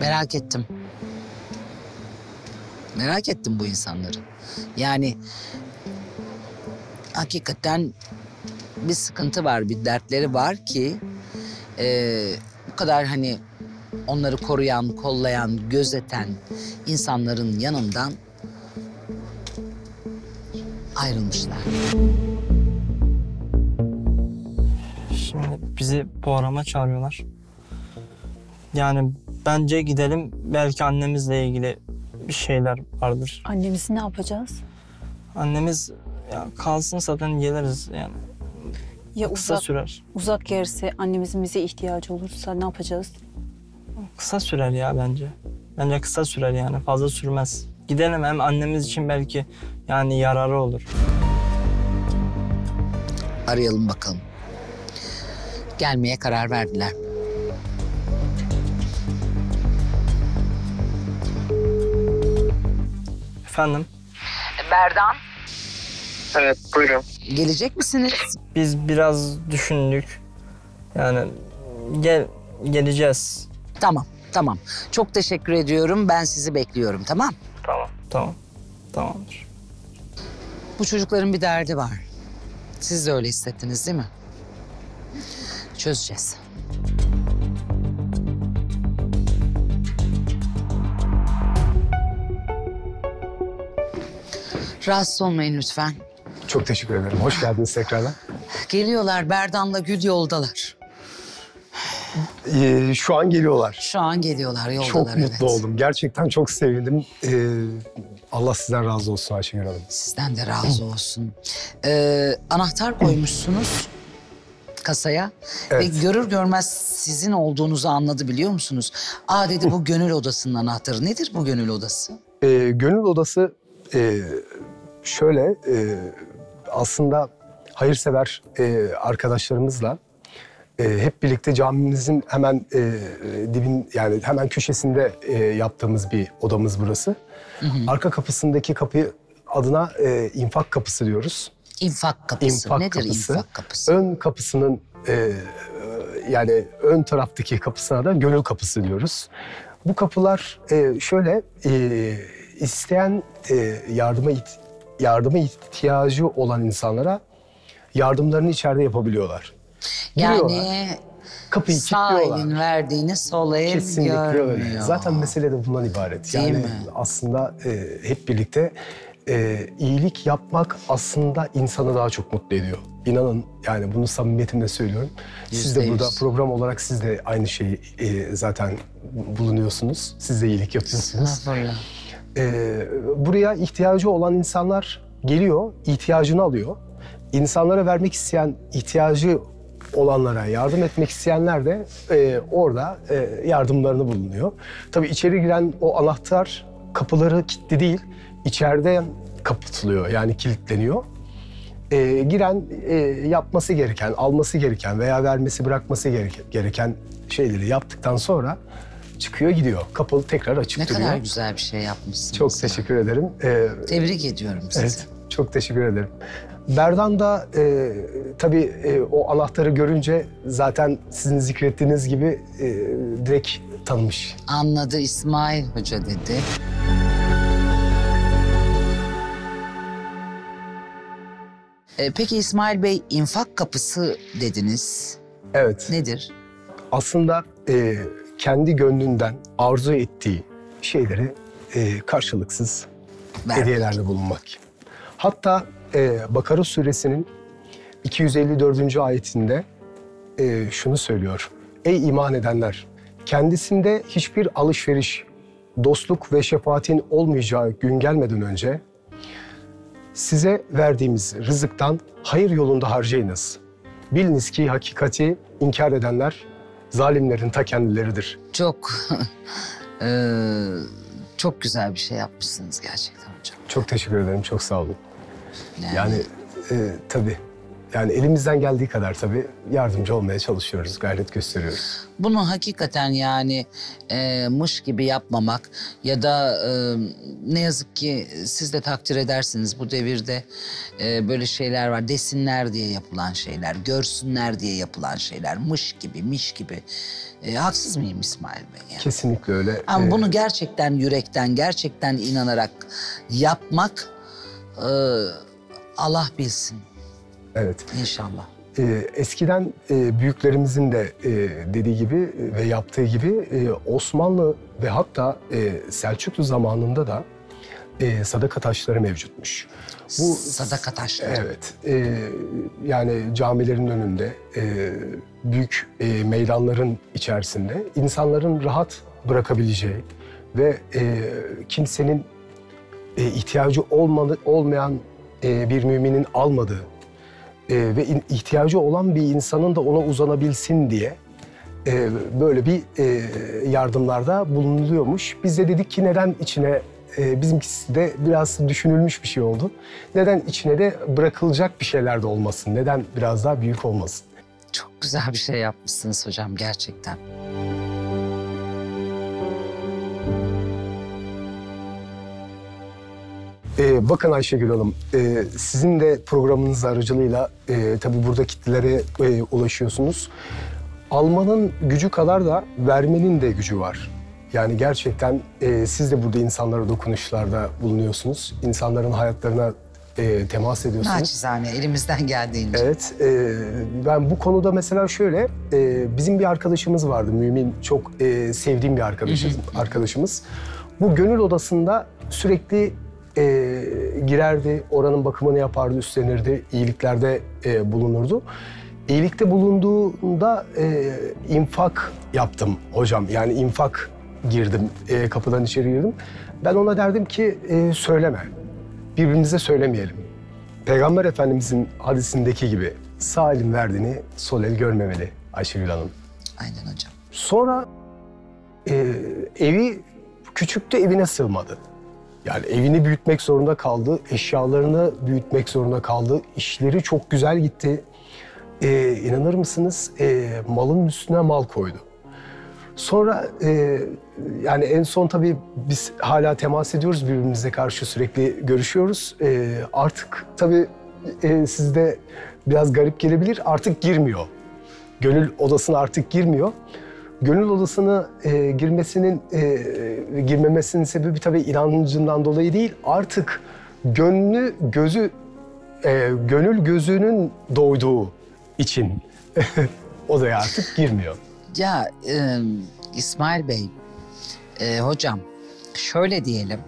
Merak ettim. Merak ettim bu insanları. Yani hakikaten bir sıkıntı var, bir dertleri var ki eee, bu kadar hani onları koruyan, kollayan, gözeten insanların yanından ayrılmışlar. Bizi bu arama çağırıyorlar. Yani bence gidelim. Belki annemizle ilgili bir şeyler vardır. Annemizi ne yapacağız? Annemiz ya kalsın zaten geliriz yani. Ya Kısa uzak, sürer. uzak yerse annemizin bize ihtiyacı olursa ne yapacağız? Kısa sürer ya bence. Bence kısa sürer yani fazla sürmez. Gidelim hem annemiz için belki yani yararı olur. Arayalım bakalım. Gelmeye karar verdiler. Efendim Berdan, Evet buyurun. gelecek misiniz? Biz biraz düşündük. Yani gel geleceğiz. Tamam, tamam. Çok teşekkür ediyorum. Ben sizi bekliyorum, tamam? Tamam. Tamam. Tamamdır. Bu çocukların bir derdi var. Siz de öyle hissettiniz değil mi? Çözeceğiz. Rahatsız olmayın lütfen. Çok teşekkür ederim. Hoş geldiniz tekrardan. Geliyorlar Berdan'la Gül yoldalar. Ee, şu an geliyorlar. Şu an geliyorlar yoldalar Çok evet. mutlu oldum. Gerçekten çok sevindim. Ee, Allah sizden razı olsun Ayşegül Hanım. Sizden de razı olsun. Ee, anahtar koymuşsunuz kasaya Evet. ve görür görmez sizin olduğunuzu anladı biliyor musunuz? Aa dedi bu gönül odasının anahtarı. Nedir bu gönül odası? Ee, gönül odası e, şöyle e, aslında hayırsever e, arkadaşlarımızla e, hep birlikte camimizin hemen e, dibin yani hemen köşesinde e, yaptığımız bir odamız burası. Arka kapısındaki kapı adına e, infak kapısı diyoruz. İnfak kapısı. İnfak Nedir kapısı. infak kapısı? Ön kapısının e, yani ön taraftaki kapısına da gönül kapısı diyoruz. Bu kapılar e, şöyle e, isteyen e, yardıma it- yardıma ihtiyacı olan insanlara yardımlarını içeride yapabiliyorlar. Giriyorlar, yani kapıyı sağ elin verdiğini sol el Kesinlikle görmüyor. öyle. Zaten mesele de bundan ibaret. Değil yani mi? aslında e, hep birlikte e, iyilik yapmak aslında insanı daha çok mutlu ediyor. İnanın yani bunu samimiyetimle söylüyorum. Siz de burada program olarak siz de aynı şeyi e, zaten bulunuyorsunuz. Siz de iyilik yapıyorsunuz. E, buraya ihtiyacı olan insanlar geliyor, ihtiyacını alıyor. İnsanlara vermek isteyen, ihtiyacı olanlara yardım etmek isteyenler de e, orada e, yardımlarını bulunuyor. Tabii içeri giren o anahtar kapıları kilitli değil, içeride kapatılıyor yani kilitleniyor. E, giren e, yapması gereken, alması gereken veya vermesi bırakması gereken, gereken şeyleri yaptıktan sonra çıkıyor gidiyor. Kapı tekrar açık Ne duruyor. kadar güzel bir şey yapmışsınız. Çok ya. teşekkür ederim. Ee, Tebrik ediyorum sizi. evet, çok teşekkür ederim. Berdan da e, tabii e, o anahtarı görünce zaten sizin zikrettiğiniz gibi e, direkt tanımış. Anladı İsmail Hoca dedi. Ee, peki İsmail Bey infak kapısı dediniz. Evet, Nedir? aslında e, kendi gönlünden arzu ettiği şeyleri e, karşılıksız Vermek. hediyelerde bulunmak. Hatta e, Bakara suresinin 254. ayetinde e, şunu söylüyor. Ey iman edenler! Kendisinde hiçbir alışveriş, dostluk ve şefaatin olmayacağı gün gelmeden önce size verdiğimiz rızıktan hayır yolunda harcayınız. Biliniz ki hakikati inkar edenler zalimlerin ta kendileridir. Çok çok güzel bir şey yapmışsınız gerçekten hocam. Çok teşekkür ederim, çok sağ olun. Yani e, tabii Yani elimizden geldiği kadar tabii yardımcı olmaya çalışıyoruz, gayret gösteriyoruz. Bunu hakikaten yani e, mış gibi yapmamak ya da e, ne yazık ki siz de takdir edersiniz bu devirde e, böyle şeyler var. Desinler diye yapılan şeyler, görsünler diye yapılan şeyler. Mış gibi, miş gibi. E, haksız mıyım İsmail Bey? yani? Kesinlikle öyle. Ama Ee, bunu gerçekten yürekten, gerçekten inanarak yapmak e, Allah bilsin Evet. inşallah. Ee, eskiden e, büyüklerimizin de e, dediği gibi ve yaptığı gibi e, Osmanlı ve hatta e, Selçuklu zamanında da e, sadaka taşları mevcutmuş. Bu sadaka taşları. Evet. e, yani camilerin önünde, e, büyük e, meydanların içerisinde insanların rahat bırakabileceği ve e, kimsenin e, ihtiyacı olmadı, olmayan e, bir müminin almadığı e, ve ihtiyacı olan bir insanın da ona uzanabilsin diye e, böyle bir e, yardımlarda bulunuluyormuş. Biz de dedik ki neden içine e, bizimkisi de biraz düşünülmüş bir şey oldu. Neden içine de bırakılacak bir şeyler de olmasın? Neden biraz daha büyük olmasın? Çok güzel bir şey yapmışsınız hocam gerçekten. Ee, bakın Ayşegül Hanım, e, sizin de programınız aracılığıyla e, tabii burada kitlelere e, ulaşıyorsunuz. Almanın gücü kadar da vermenin de gücü var. Yani gerçekten e, siz de burada insanlara dokunuşlarda bulunuyorsunuz. İnsanların hayatlarına e, temas ediyorsunuz. Naçizane elimizden geldiğince. Evet, e, ben bu konuda mesela şöyle, e, bizim bir arkadaşımız vardı, Mümin, çok e, sevdiğim bir arkadaşımız. arkadaşımız. Bu gönül odasında sürekli e, girerdi, oranın bakımını yapardı, üstlenirdi, iyiliklerde e, bulunurdu. İyilikte bulunduğunda e, infak yaptım hocam, yani infak girdim, e, kapıdan içeri girdim. Ben ona derdim ki e, söyleme, birbirimize söylemeyelim. Peygamber Efendimizin hadisindeki gibi sağ elin verdiğini sol el görmemeli Ayşegül Hanım. Aynen hocam. Sonra e, evi küçüktü evine sığmadı. Yani evini büyütmek zorunda kaldı, eşyalarını büyütmek zorunda kaldı. İşleri çok güzel gitti. E, inanır mısınız e, malın üstüne mal koydu. Sonra e, yani en son tabii biz hala temas ediyoruz birbirimize karşı sürekli görüşüyoruz. E, artık tabii e, sizde biraz garip gelebilir artık girmiyor. Gönül odasına artık girmiyor. Gönül odasına e, girmesinin e, girmemesinin sebebi tabii inancından dolayı değil. Artık gönlü gözü e, gönül gözünün doyduğu için odaya artık girmiyor. Ya e, İsmail Bey, e, hocam şöyle diyelim.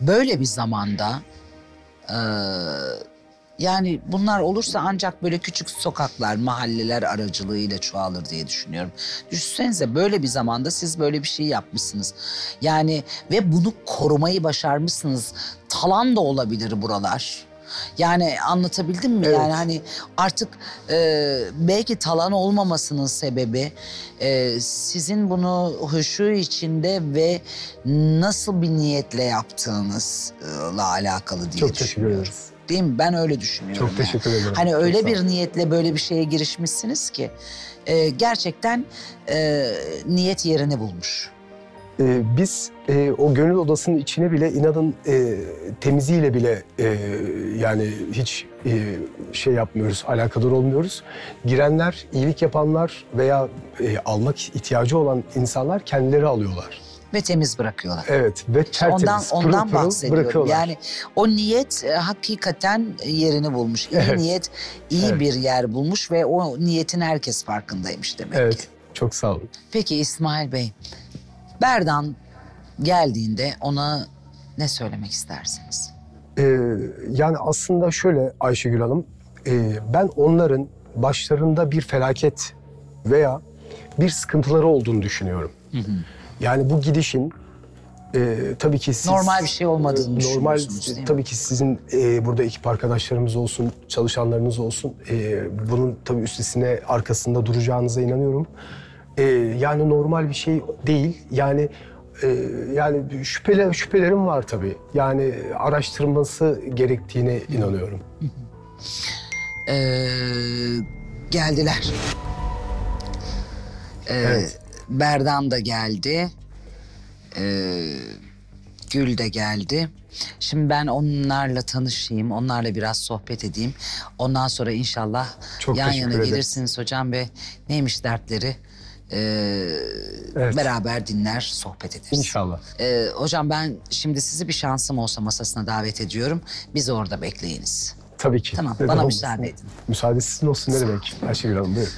Böyle bir zamanda e, yani bunlar olursa ancak böyle küçük sokaklar, mahalleler aracılığıyla çoğalır diye düşünüyorum. Düşünsenize böyle bir zamanda siz böyle bir şey yapmışsınız. Yani ve bunu korumayı başarmışsınız. Talan da olabilir buralar. Yani anlatabildim mi? Evet. Yani hani artık e, belki talan olmamasının sebebi e, sizin bunu huşu içinde ve nasıl bir niyetle yaptığınızla alakalı diye Çok teşekkür düşünüyorum. ederiz. Değil mi? Ben öyle düşünüyorum. Çok yani. teşekkür ederim. Hani Çok öyle bir niyetle böyle bir şeye girişmişsiniz ki e, gerçekten e, niyet yerini bulmuş. Ee, biz e, o gönül odasının içine bile inanın e, temizliğiyle bile e, yani hiç e, şey yapmıyoruz, alakadar olmuyoruz. Girenler, iyilik yapanlar veya e, almak ihtiyacı olan insanlar kendileri alıyorlar. Ve temiz bırakıyorlar. Evet ve tertemiz, ondan pırıl ondan pırıl bahsediyorum. bırakıyorlar. Yani o niyet e, hakikaten yerini bulmuş. İyi Evet. niyet iyi Evet. bir yer bulmuş ve o niyetin herkes farkındaymış demek ki. Evet, çok sağ olun. Peki İsmail Bey, Berdan geldiğinde ona ne söylemek istersiniz? Ee, yani aslında şöyle Ayşegül Hanım, e, ben onların başlarında bir felaket veya bir sıkıntıları olduğunu düşünüyorum. Yani bu gidişin e, tabii ki siz... Normal bir şey olmadığını Normal, değil mi? tabii ki sizin e, burada ekip arkadaşlarımız olsun, çalışanlarınız olsun. e, bunun tabii üstesine, arkasında duracağınıza inanıyorum. E, yani normal bir şey değil. Yani e, yani şüphele, şüphelerim var tabii. Yani araştırılması gerektiğine inanıyorum. Ee, geldiler. Ee, Evet. Berdan da geldi. Ee, Gül de geldi. Şimdi ben onlarla tanışayım, onlarla biraz sohbet edeyim. Ondan sonra inşallah Çok yan teşekkür yana ederiz. gelirsiniz hocam ve neymiş dertleri ee, Evet. beraber dinler, sohbet ederiz. İnşallah. Ee, hocam ben şimdi sizi bir şansım olsa masasına davet ediyorum. Bizi orada bekleyiniz. Tabii ki. Tamam, Neden bana olmasın? müsaade edin. Müsaade sizin olsun ne demek? Ayşegül Hanım buyurun.